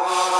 Oh.